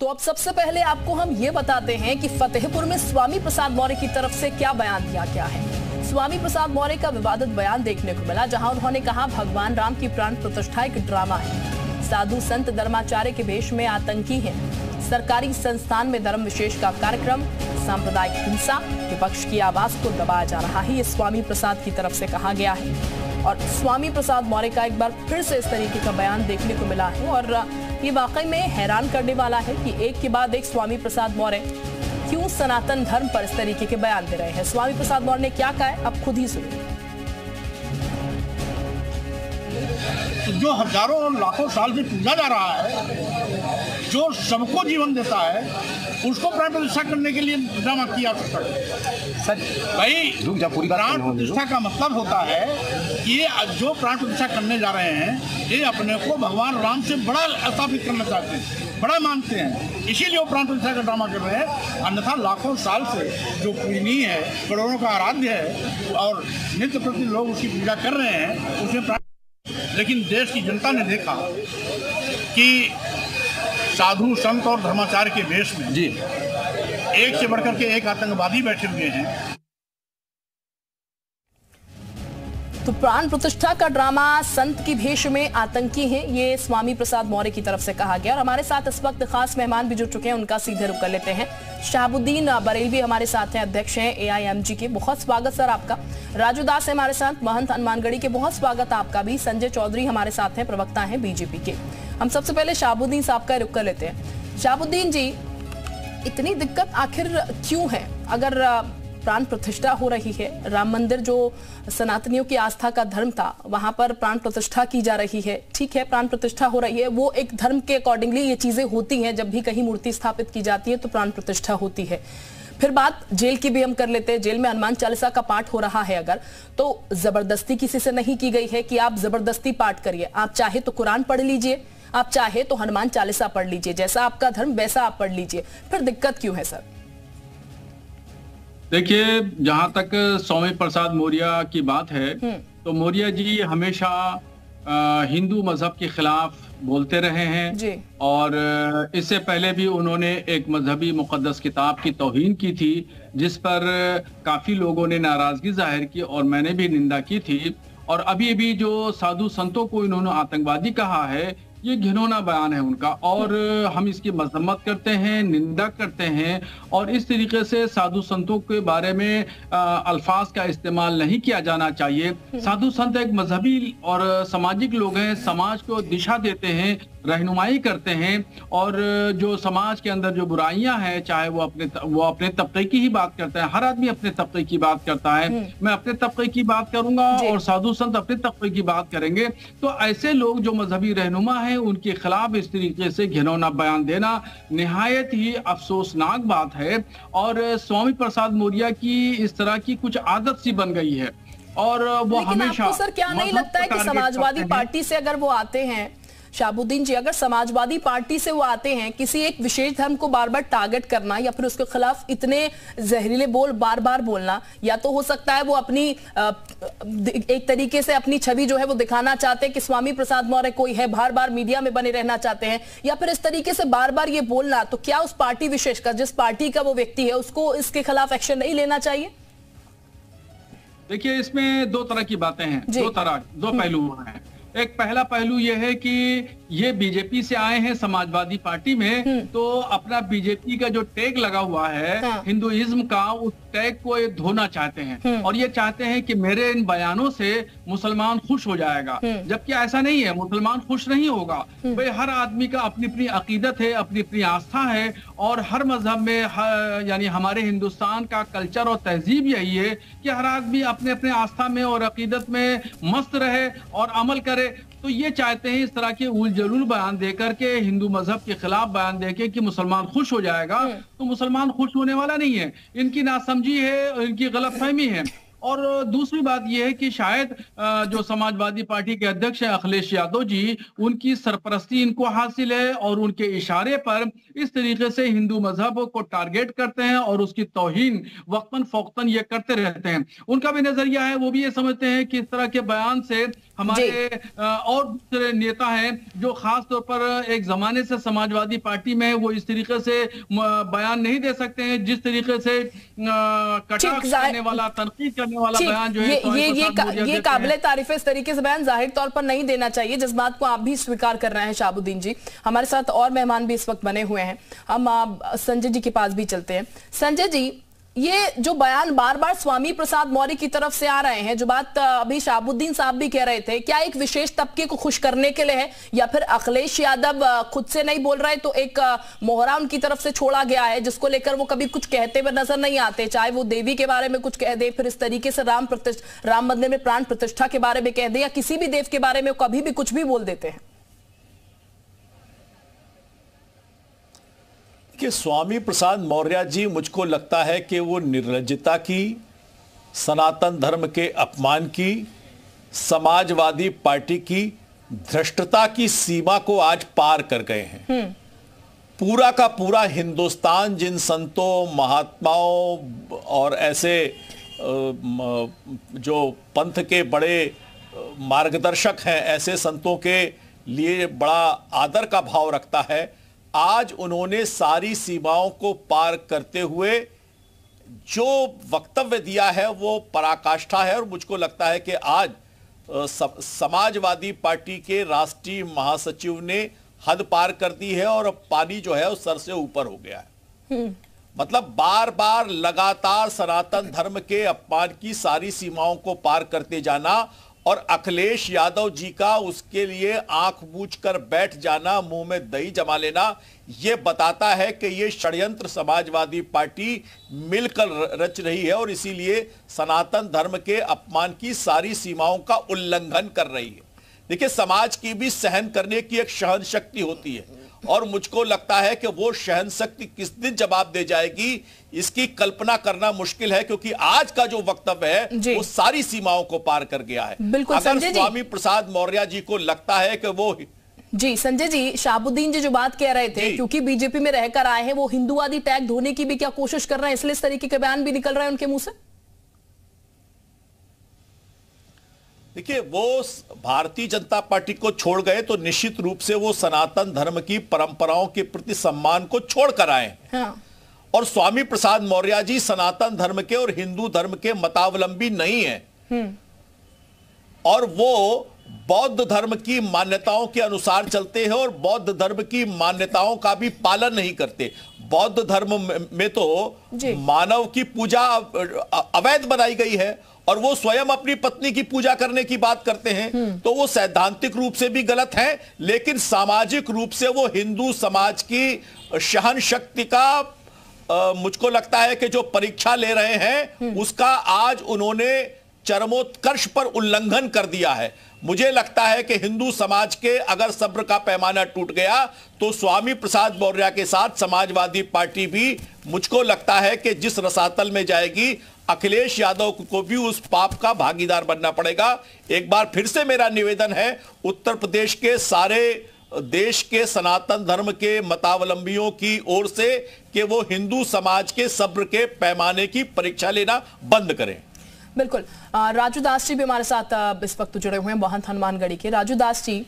तो अब सबसे पहले आपको हम ये बताते हैं कि फतेहपुर में स्वामी प्रसाद मौर्य की तरफ़ से क्या बयान दिया गया है। स्वामी प्रसाद मौर्य का विवादित बयान देखने को मिला, जहाँ उन्होंने कहा, भगवान राम की प्राण प्रतिष्ठा एक ड्रामा है। साधु संत धर्माचार्य के वेश में आतंकी है। सरकारी संस्थान में धर्म विशेष का कार्यक्रम, सांप्रदायिक हिंसा, विपक्ष की आवाज़ को दबाया जा रहा है, ये स्वामी प्रसाद की तरफ़ से कहा गया है। और स्वामी प्रसाद मौर्य का एक बार फिर से इस तरीके का बयान देखने को मिला है, और ये वाकई में हैरान करने वाला है कि एक के बाद एक स्वामी प्रसाद मौर्य क्यों सनातन धर्म पर इस तरीके के बयान दे रहे हैं? स्वामी प्रसाद मौर्य ने क्या कहा है? अब खुद ही सुनिए। जो हज़ारों और लाखों साल से पूजा जा रहा है जो सबको जीवन देता है उसको प्राण प्रतिष्ठा करने के लिए ड्रामा किया है। सर भाई पूरी प्राण प्रतिष्ठा का मतलब होता है कि ये जो प्राण प्रतिष्ठा करने जा रहे हैं ये अपने को भगवान राम से बड़ा स्थापित करना चाहते हैं बड़ा मानते हैं। इसीलिए वो प्राण प्रतिष्ठा का ड्रामा कर रहे हैं। अन्यथा लाखों साल से जो पूजनीय है करोड़ों का आराध्य है और नित्य प्रति लोग उसकी पूजा कर रहे हैं उसमें प्राण लेकिन देश की जनता ने देखा कि साधु संत और धर्माचार्य के वेश में जी। एक से बढ़कर के एक आतंकवादी बैठे हुए हैं। तो प्राण प्रतिष्ठा का ड्रामा संत की भेष में आतंकी है ये स्वामी प्रसाद मौर्य की तरफ़ से कहा गया। और हमारे साथ इस वक्त खास मेहमान भी जुड़ चुके हैं उनका सीधे रुख कर लेते हैं। शहाबुद्दीन बरेलवी हमारे साथ हैं अध्यक्ष हैं एआईएमजी के। बहुत स्वागत सर आपका। राजू दास है हमारे साथ महंत हनुमानगढ़ी के। बहुत स्वागत आपका भी। संजय चौधरी हमारे साथ हैं प्रवक्ता हैं बीजेपी के। हम सबसे पहले शाहबुद्दीन साहब का रुख कर लेते हैं। शाहबुद्दीन जी, इतनी दिक्कत आखिर क्यों है? अगर प्राण प्रतिष्ठा हो रही है, राम मंदिर जो सनातनियों की आस्था का धर्म था, वहाँ पर प्राण प्रतिष्ठा की जा रही है। ठीक है, प्राण प्रतिष्ठा हो रही है, वो एक धर्म के अकॉर्डिंगली ये चीज़ें होती हैं। जब भी कहीं मूर्ति स्थापित की जाती है तो प्राण प्रतिष्ठा होती है। फिर बात जेल की भी हम कर लेते हैं। जेल में हनुमान चालीसा का पाठ हो रहा है अगर तो ज़बरदस्ती किसी से नहीं की गई है कि आप ज़बरदस्ती पाठ करिए। आप चाहे तो कुरान पढ़ लीजिए आप चाहे तो हनुमान चालीसा पढ़ लीजिए जैसा आपका धर्म वैसा आप पढ़ लीजिए। फिर दिक्कत क्यों है सर? देखिए जहाँ तक स्वामी प्रसाद मौर्य की बात है तो मौर्य जी हमेशा हिंदू मज़हब के खिलाफ बोलते रहे हैं। और इससे पहले भी उन्होंने एक मजहबी मुकदस किताब की तौहीन की थी जिस पर काफ़ी लोगों ने नाराज़गी ज़ाहिर की और मैंने भी निंदा की थी। और अभी अभी जो साधु संतों को इन्होंने आतंकवादी कहा है ये घिनौना बयान है उनका। और हम इसकी मजम्मत करते हैं निंदा करते हैं और इस तरीके से साधु संतों के बारे में अल्फाज का इस्तेमाल नहीं किया जाना चाहिए। साधु संत एक मजहबी और सामाजिक लोग हैं समाज को दिशा देते हैं। रहनुमाई करते हैं और जो समाज के अंदर जो बुराइयाँ हैं चाहे वो अपने वो अपने तबके की ही बात करते हैं हर आदमी अपने तबके की बात करता है। मैं अपने तबके की बात करूँगा और साधु संत अपने तबके की बात करेंगे। तो ऐसे लोग जो मजहबी रहनुमा हैं उनके खिलाफ इस तरीके से घिनौना बयान देना निहायत ही अफसोसनाक बात है। और स्वामी प्रसाद मौर्य की इस तरह की कुछ आदत सी बन गई है। और वो हमेशा सर क्या नहीं लगता है कि समाजवादी पार्टी से अगर वो आते हैं शाहबुद्दीन जी अगर समाजवादी पार्टी से वो आते हैं किसी एक विशेष धर्म को बार बार टारगेट करना या फिर उसके खिलाफ इतने जहरीले बोल बार बार बोलना या तो हो सकता है वो अपनी एक तरीके से अपनी छवि जो है वो दिखाना चाहते हैं कि स्वामी प्रसाद मौर्य कोई है बार बार मीडिया में बने रहना चाहते हैं या फिर इस तरीके से बार बार ये बोलना तो क्या उस पार्टी विशेष का जिस पार्टी का वो व्यक्ति है उसको इसके खिलाफ एक्शन नहीं लेना चाहिए? देखिए इसमें दो तरह की बातें हैं। दो तरह दो पहलू हैं। एक पहला पहलू यह है कि ये बीजेपी से आए हैं समाजवादी पार्टी में तो अपना बीजेपी का जो टैग लगा हुआ है हाँ। हिंदुइज्म का उस टैग को ये धोना चाहते हैं। और ये चाहते हैं कि मेरे इन बयानों से मुसलमान खुश हो जाएगा। जबकि ऐसा नहीं है मुसलमान खुश नहीं होगा। भाई हर आदमी का अपनी अपनी अकीदत है अपनी अपनी आस्था है और हर मज़हब में यानी हमारे हिंदुस्तान का कल्चर और तहजीब यही है कि हर आदमी अपने अपने आस्था में और अकीदत में मस्त रहे और अमल करे। तो ये चाहते हैं इस तरह के उल जलूल बयान देकर के हिंदू मज़हब के खिलाफ बयान देके कि मुसलमान खुश हो जाएगा। तो मुसलमान खुश होने वाला नहीं है। इनकी नासमझी है इनकी गलतफहमी है। और दूसरी बात यह है कि शायद जो समाजवादी पार्टी के अध्यक्ष हैं अखिलेश यादव जी उनकी सरपरस्ती इनको हासिल है और उनके इशारे पर इस तरीके से हिंदू मज़हब को टारगेट करते हैं और उसकी तोहीन वक्तन फोक्तन ये करते रहते हैं। उनका भी नज़रिया है वो भी ये समझते हैं कि इस तरह के बयान से हमारे और दूसरे नेता हैं जो खास तौर पर एक जमाने से समाजवादी पार्टी में वो इस तरीके से बयान नहीं दे सकते हैं जिस तरीके से कटाक्ष करने वाला तनकीद करने वाला बयान जो है ये ये ये, का, ये काबिल तारीफ़ इस तरीके से बयान ज़ाहिर तौर पर नहीं देना चाहिए जिस बात को आप भी स्वीकार कर रहे हैं शाहबुद्दीन जी। हमारे साथ और मेहमान भी इस वक्त बने हुए हैं। हम संजय जी के पास भी चलते हैं। संजय जी ये जो बयान बार बार स्वामी प्रसाद मौर्य की तरफ़ से आ रहे हैं, जो बात अभी शाहबुद्दीन साहब भी कह रहे थे, क्या एक विशेष तबके को खुश करने के लिए है? या फिर अखिलेश यादव खुद से नहीं बोल रहे तो एक मोहरा उनकी तरफ़ से छोड़ा गया है, जिसको लेकर वो कभी कुछ कहते हुए नज़र नहीं आते, चाहे वो देवी के बारे में कुछ कह दे, फिर इस तरीके से राम प्रतिष्ठा, राम मंदिर में प्राण प्रतिष्ठा के बारे में कह दे, या किसी भी देव के बारे में कभी भी कुछ भी बोल देते हैं। कि स्वामी प्रसाद मौर्य जी मुझको लगता है कि वो निर्लजता की सनातन धर्म के अपमान की समाजवादी पार्टी की धृष्टता की सीमा को आज पार कर गए हैं हम्म। पूरा का पूरा हिंदुस्तान जिन संतों महात्माओं और ऐसे जो पंथ के बड़े मार्गदर्शक हैं ऐसे संतों के लिए बड़ा आदर का भाव रखता है आज उन्होंने सारी सीमाओं को पार करते हुए जो वक्तव्य दिया है वो पराकाष्ठा है और मुझको लगता है कि आज समाजवादी पार्टी के राष्ट्रीय महासचिव ने हद पार कर दी है और अब पानी जो है उस सर से ऊपर हो गया है हम्म। मतलब बार बार लगातार सनातन धर्म के अपमान की सारी सीमाओं को पार करते जाना और अखिलेश यादव जी का उसके लिए आँख बूझ कर बैठ जाना, मुँह में दही जमा लेना यह बताता है कि यह षड्यंत्र समाजवादी पार्टी मिलकर रच रही है और इसीलिए सनातन धर्म के अपमान की सारी सीमाओं का उल्लंघन कर रही है। देखिए, समाज की भी सहन करने की एक सहन शक्ति होती है। और मुझको लगता है कि वो सहन शक्ति किस दिन जवाब दे जाएगी इसकी कल्पना करना मुश्किल है क्योंकि आज का जो वक्तव्य है वो सारी सीमाओं को पार कर गया है। बिल्कुल अगर स्वामी प्रसाद मौर्य जी को लगता है कि वो जी संजय जी शाहबुद्दीन जी जो बात कह रहे थे क्योंकि बीजेपी में रहकर आए हैं वो हिंदुवादी टैग धोने की भी क्या कोशिश कर रहे हैं इसलिए इस तरीके के बयान भी निकल रहे हैं उनके मुँह से? देखिए वो भारतीय जनता पार्टी को छोड़ गए तो निश्चित रूप से वो सनातन धर्म की परंपराओं के प्रति सम्मान को छोड़कर आए हाँ। और स्वामी प्रसाद मौर्य जी सनातन धर्म के और हिंदू धर्म के मतावलंबी नहीं है हम्म। और वो बौद्ध धर्म की मान्यताओं के अनुसार चलते हैं और बौद्ध धर्म की मान्यताओं का भी पालन नहीं करते बौद्ध धर्म में तो मानव की पूजा अवैध बनाई गई है और वो स्वयं अपनी पत्नी की पूजा करने की बात करते हैं हम्म। तो वो सैद्धांतिक रूप से भी गलत है लेकिन सामाजिक रूप से वो हिंदू समाज की सहन शक्ति का आ, मुझको लगता है कि जो परीक्षा ले रहे हैं हम्म। उसका आज उन्होंने चरमोत्कर्ष पर उल्लंघन कर दिया है मुझे लगता है कि हिंदू समाज के अगर सब्र का पैमाना टूट गया तो स्वामी प्रसाद मौर्य के साथ समाजवादी पार्टी भी मुझको लगता है कि जिस रसातल में जाएगी, अखिलेश यादव को भी उस पाप का भागीदार बनना पड़ेगा। एक बार फिर से मेरा निवेदन है, उत्तर प्रदेश के सारे देश के सनातन धर्म के मतावलंबियों की ओर से कि वो हिंदू समाज के सब्र के पैमाने की परीक्षा लेना बंद करें। बिल्कुल। राजू दास जी भी हमारे साथ इस वक्त जुड़े हुए हैं महंत हनुमानगढ़ी के। राजू दास जी,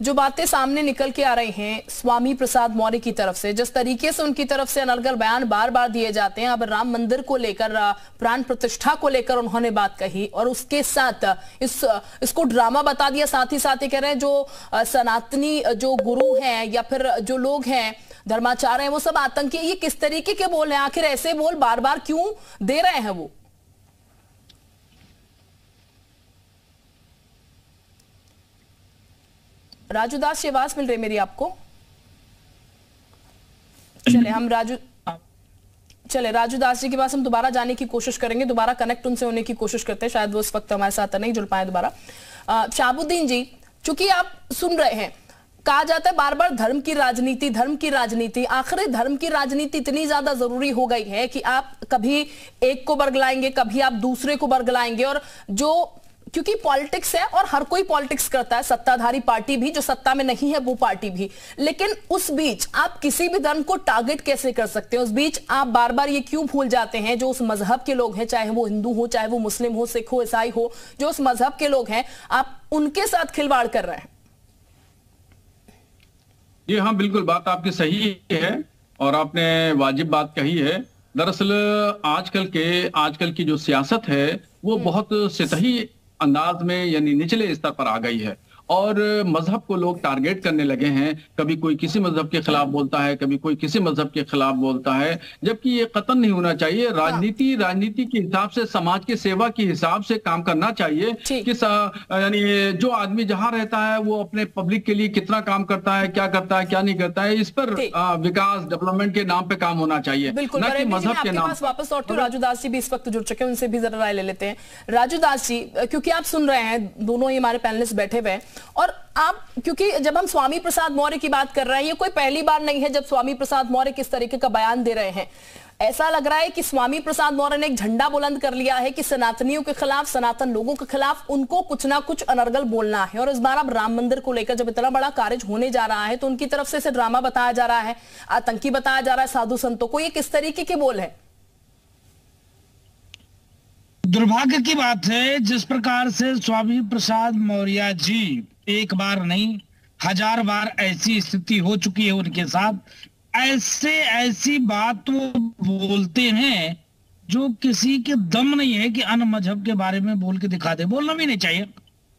जो बातें सामने निकल के आ रही हैं स्वामी प्रसाद मौर्य की तरफ़ से, जिस तरीके से उनकी तरफ़ से अनर्गल बयान बार बार दिए जाते हैं, अब राम मंदिर को लेकर प्राण प्रतिष्ठा को लेकर उन्होंने बात कही, और उसके साथ, इस, इसको ड्रामा बता दिया, साथ ही साथ ये कह रहे हैं, जो सनातनी, जो गुरु हैं, या फिर जो लोग हैं, धर्माचार्य हैं, वो सब आतंकी ये किस तरीके के बोल रहे हैं? आखिर ऐसे बोल बार बार क्यों दे रहे हैं वो? राजू दास ये आवाज़ मिल रही मेरी आपको? चले हम राजू चले राजू दास जी के पास हम दोबारा जाने की कोशिश करेंगे दोबारा कनेक्ट उनसे होने की कोशिश करते हैं। शायद वो उस वक्त हमारे साथ नहीं जुड़ पाए दोबारा। शाहबुद्दीन जी चूँकि आप सुन रहे हैं कहा जाता है बार बार धर्म की राजनीति धर्म की राजनीति आखिर धर्म की राजनीति इतनी ज़्यादा ज़रूरी हो गई है कि आप कभी एक को बरगलाएँगे कभी आप दूसरे को बरगलाएँगे और जो क्योंकि पॉलिटिक्स है और हर कोई पॉलिटिक्स करता है। सत्ताधारी पार्टी भी जो सत्ता में नहीं है वो पार्टी भी। लेकिन उस बीच आप किसी भी धर्म को टारगेट कैसे कर सकते हैं? उस बीच आप बार बार ये क्यों भूल जाते हैं? जो उस मज़हब के लोग हैं चाहे वो हिंदू हो चाहे वो मुस्लिम हो सिख हो ईसाई हो जो उस मज़हब के लोग हैं आप उनके साथ खिलवाड़ कर रहे हैं। ये हाँ बिल्कुल बात आपकी सही है और आपने वाजिब बात कही है। दरअसल आजकल के आजकल की जो सियासत है वो हम्म। बहुत सतही अंदाज में यानी निचले स्तर पर आ गई है। और मज़हब को लोग टारगेट करने लगे हैं। कभी कोई किसी मज़हब के खिलाफ बोलता है कभी कोई किसी मज़हब के खिलाफ बोलता है जबकि ये कतन नहीं होना चाहिए। हाँ। राजनीति राजनीति के हिसाब से समाज की सेवा के हिसाब से काम करना चाहिए कि यानी जो आदमी जहाँ रहता है वो अपने पब्लिक के लिए कितना काम करता है क्या करता है क्या नहीं करता है इस पर विकास डेवलपमेंट के नाम पे काम होना चाहिए न कि मज़हब के नाम वापस लौटते राजू दास जी भी इस वक्त जुड़ चुके हैं उनसे भी जरा राय ले लेते हैं। राजू दास जी क्योंकि आप सुन रहे हैं दोनों ही हमारे पैनलिस्ट बैठे हुए हैं। और आप, क्योंकि जब हम स्वामी प्रसाद मौर्य की बात कर रहे हैं, ये कोई पहली बार नहीं है जब स्वामी प्रसाद मौर्य किस तरीके का बयान दे रहे हैं। ऐसा लग रहा है कि स्वामी प्रसाद मौर्य ने एक झंडा बुलंद कर लिया है कि सनातनियों के खिलाफ, सनातन लोगों के खिलाफ उनको कुछ ना कुछ अनर्गल बोलना है। और इस बार अब राम मंदिर को लेकर जब इतना बड़ा कार्य होने जा रहा है तो उनकी तरफ़ से इसे ड्रामा बताया जा रहा है, आतंकी बताया जा रहा है, साधु संतों को। ये किस तरीके के बोल है? दुर्भाग्य की बात है, जिस प्रकार से स्वामी प्रसाद मौर्य जी एक बार नहीं, हज़ार बार ऐसी स्थिति हो चुकी है उनके साथ। ऐसे, ऐसी बात वो बोलते हैं जो किसी के दम नहीं है कि अन्य मज़हब के बारे में बोल के दिखा दे। बोलना भी नहीं चाहिए।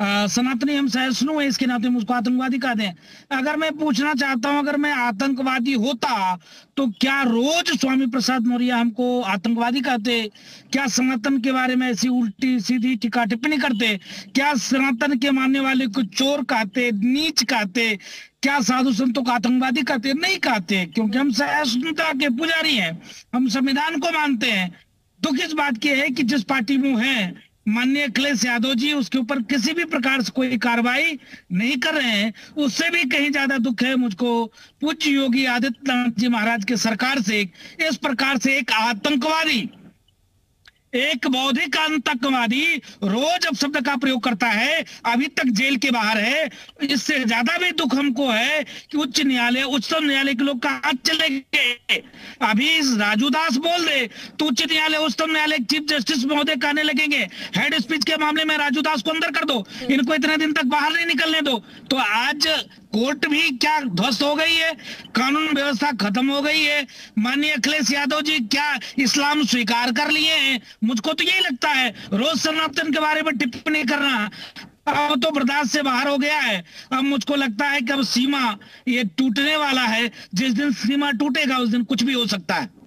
सनातनी हम सहिष्णु है इसके नाते मुझको आतंकवादी कहते हैं अगर मैं पूछना चाहता हूँ, अगर मैं आतंकवादी होता तो क्या रोज स्वामी प्रसाद मौर्य हमको आतंकवादी कहते? क्या सनातन के बारे में ऐसी उल्टी सीधी टिका टिप्पणी करते? क्या सनातन के मानने वाले को चोर कहते, नीच कहते? क्या साधु संतों को आतंकवादी कहते? नहीं कहते, क्योंकि हम सहिष्णुता के पुजारी हैं, हम संविधान को मानते हैं। दुख इस बात की है कि जिस पार्टी में है माननीय अखिलेश यादव जी, उसके ऊपर किसी भी प्रकार से कोई कार्रवाई नहीं कर रहे हैं। उससे भी कहीं ज़्यादा दुख है मुझको। पूज्य योगी आदित्यनाथ जी महाराज की सरकार से, इस प्रकार से एक आतंकवादी एक बौद्धिक आतंकवादी रोज अब शब्द का प्रयोग करता है, अभी तक जेल के बाहर है। इससे ज़्यादा भी दुख हमको है कि उच्च न्यायालय, उच्चतम न्यायालय के लोग कहा चले गए? अभी राजू दास बोल दे तो उच्च न्यायालय, उच्चतम न्यायालय चीफ जस्टिस महोदय कहने लगेंगे, हेड स्पीच के मामले में राजू दास को अंदर कर दो, इनको इतने दिन तक बाहर नहीं निकलने दो। तो आज कोर्ट भी क्या ध्वस्त हो गई है? कानून व्यवस्था खत्म हो गई है। माननीय अखिलेश यादव जी, क्या इस्लाम स्वीकार कर लिए हैं? मुझको तो यही लगता है, रोज सनातन के बारे में टिप्पणी करना। अब तो बर्दाश्त से बाहर हो गया है। अब मुझको लगता है कि अब सीमा ये टूटने वाला है। जिस दिन सीमा टूटेगा, उस दिन कुछ भी हो सकता है।